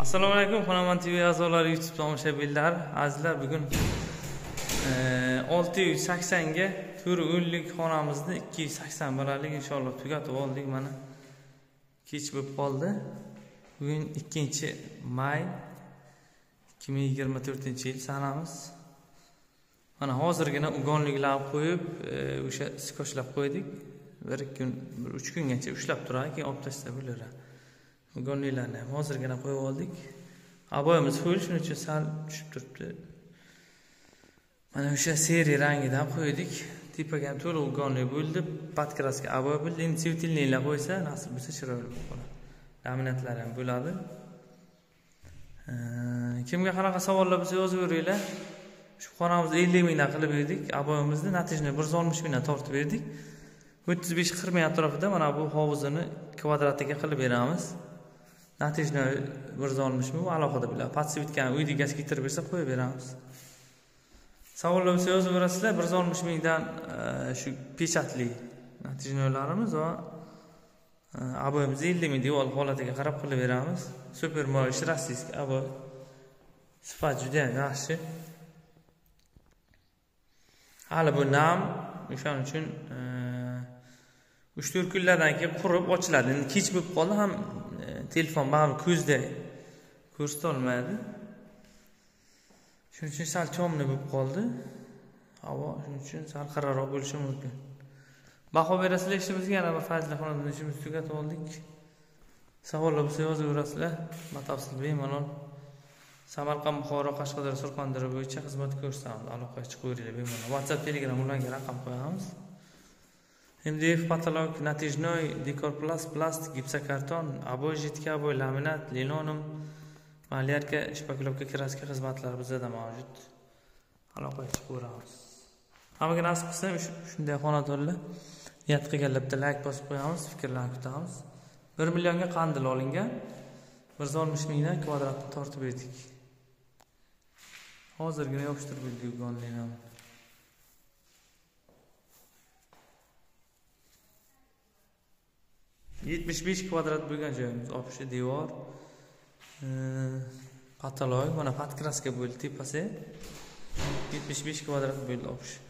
assalomu alaykum xonaman tv a'zolari youtube tomoshabinlar azizlar bugun e, olti yuz saksonga to'rt o'nlik xonamizni ikki yuz sakson bo'lalik inshaalloh tugatib oldik mana kech bo'lib qoldi. Bugun ikkinchi may ikki ming yigirma to'rtinchi yil sanamiz. Mana hozirgina ugonliklarni qo'yib e, o'sha skochlab qo'ydik. Bir ikki kun bir uch kungacha ushlab turadi keyin olib tashlab bo'laveradi ugonliklarni ham hozirgina qo'yib oldik. Aboyimiz ho'l shuning uchun sal tushib turibdi. Mana o'sha seriya rangidan qo'ydik. Tepaga ham to'liq ugonli bo'ldi. Podkraska aboy bo'ldi. Endi svetильныйlar qo'ysa nasib bo'lsa chiroyli bo'lib qoladi. Laminatlar ham bo'ladi. Kimga qanaqa savollar bo'lsa yozaveringlar shu xonamizni ellik mingdan qilib berdik. Aboyimizni natijada bir yuz oltmish mingdan tortib berdik. o'ttiz besh qirq ming atrofida mana bu hovuzini kvadratiga qilib beramiz. Natijani mirzo olmishmi u alohida biladi подсветкani uyni egasi keltirib bersa qo'yib beramiz. Savollar bo'lsa yozib berasizlar mirzo olmishmingdan e, shu pechatli natijnolarimiz va e, aboyimizni ellik ming devor holatiga qarab qilib beramiz. Super moyish rossiyskiy aboy. Sifat judayam yaxshi. Hali bu nam o'shaning uchun e, uch to'rt kunlardan keyin qurib ochiladi. Endi kech bo'lib qoldi ham E, telefon baribir ko'zda ko'rsatolmaydi shuning uchun sal темный bo'lib qoldi. Havo shuning uchun sal qirraroq bo'lishi mumkin. Baho berasizlar ishimizga yana bir fayzli xonadonda ishimizni tugatib oldik. Savollar bo'lsa yozaverasizlar batafsil bemalol. Samarqand buxoro qashqadaryo surxondaryo bo'yicha xizmat ko'rsatamiz. Aloqaga chiqaveringlar bemalol. Whatsapp telegram ularga raqam qo'yamiz. Mdf потолок натяжной декорпласт пластик gipsokarton обой жидкий обой laminat linoleum. Malyarka shpaklovka kraska xizmatlari bizada mavjud. Aloqa chiqaveramiz hammaga nasib qilsa shunday xonadonlar niyat qilganlar bitta layk bosib qo'yamiz fikrlarni kutamiz. Bir millionga qandil olingan bir yuz oltmish mingdan kvadratni tortib berdik hozirgina yopishtirib berdik yetmish besh kvadrat bo'lgan joyimiz общий devor. Patolog mana podkraska bo'ldi tepasi. Yetmish besh kvadrat bo'ldi общий